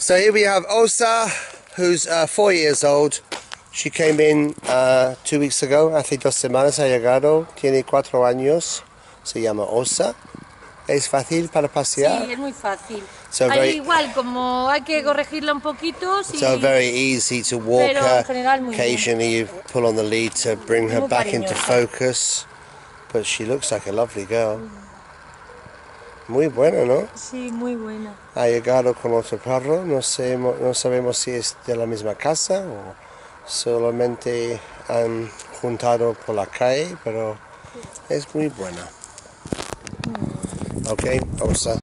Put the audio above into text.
So here we have Osa, who's uh, four years old. She came in uh, two weeks ago, hace dos semanas ha llegado, tiene cuatro años, se llama Osa. Es fácil para pasear? Sí, es muy fácil. So Ahí very- igual, como hay que corregirla un poquito, sí. So very easy to walk Pero her. en general muy bien. Occasionally you pull on the lead to bring her Muy back into focus. But she looks like a lovely girl. Muy buena, ¿no? Sí, muy buena. Ha llegado con otro perro, no, sé, no sabemos si es de la misma casa o solamente han juntado por la calle, pero es muy buena. Ok, Osa.